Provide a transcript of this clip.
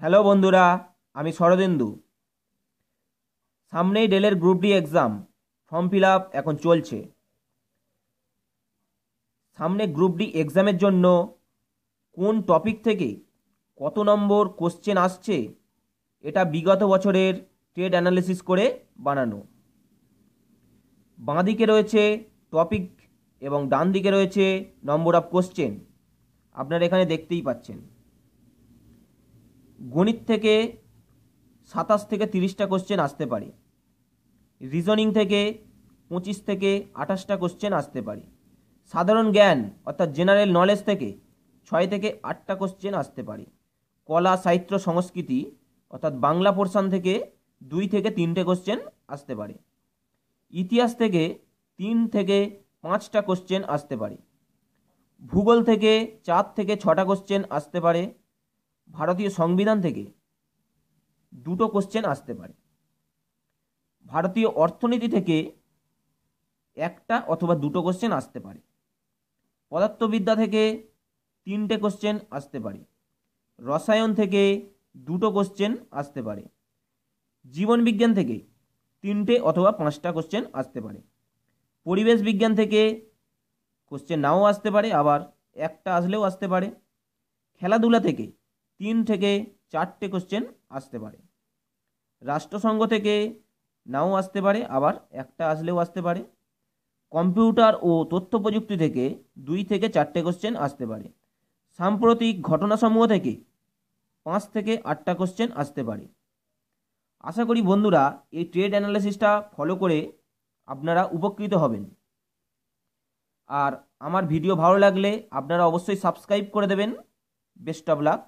Hello বন্ধুরা, আমি শরদেন্দু। সামনেই ডেলের group D exam, form fill up এখন চলছে। সামনে গ্রুপ ডি এক্সামের জন্য কোন টপিক থেকে কত নম্বর কোশ্চেন আসছে, এটা বিগত বছরের ট্রেড অ্যানালিসিস করে বানানো। বাঁ দিকে রয়েছে টপিক এবং ডান দিকে রয়েছে নম্বর অফ কোশ্চেন। আপনারা এখানে দেখতেই পাচ্ছেন। গণিত থেকে সাতাশ থেকে তিরিশটা কোশ্চেন আসতে পারে। রিজনিং থেকে পঁচিশ থেকে আঠাশটা কোশ্চেন আসতে পারে। সাধারণ জ্ঞান, অর্থাৎ জেনারেল নলেজ থেকে ছয় থেকে আটটা কোশ্চেন আসতে পারে। কলা, সাহিত্য, সংস্কৃতি, অর্থাৎ বাংলা পোর্শন থেকে দুই থেকে তিনটে কোশ্চেন আসতে পারে। ইতিহাস থেকে তিন থেকে পাঁচটা কোশ্চেন আসতে পারে। ভূগোল থেকে চার থেকে ছটা কোশ্চেন আসতে পারে। ভারতীয় সংবিধান থেকে দুটো কোশ্চেন আসতে পারে। ভারতীয় অর্থনীতি থেকে একটা অথবা দুটো কোশ্চেন আসতে পারে। পদার্থবিদ্যা থেকে তিনটে কোশ্চেন আসতে পারে। রসায়ন থেকে দুটো কোশ্চেন আসতে পারে। জীবন বিজ্ঞান থেকে তিনটে অথবা পাঁচটা কোশ্চেন আসতে পারে। পরিবেশ বিজ্ঞান থেকে কোশ্চেন নাও আসতে পারে, আবার একটা আসলেও আসতে পারে। খেলাধুলা থেকে তিন থেকে চারটে কোশ্চেন আসতে পারে। রাষ্ট্রসংঘ থেকে নাও আসতে পারে, আবার একটা আসলেও আসতে পারে। কম্পিউটার ও তথ্য প্রযুক্তি থেকে দুই থেকে চারটে কোশ্চেন আসতে পারে। সাম্প্রতিক ঘটনাসমূহ থেকে পাঁচ থেকে আটটা কোশ্চেন আসতে পারে। আশা করি বন্ধুরা, এই ট্রেড অ্যানালিসিসটা ফলো করে আপনারা উপকৃত হবেন। আর আমার ভিডিও ভালো লাগলে আপনারা অবশ্যই সাবস্ক্রাইব করে দেবেন। Best of luck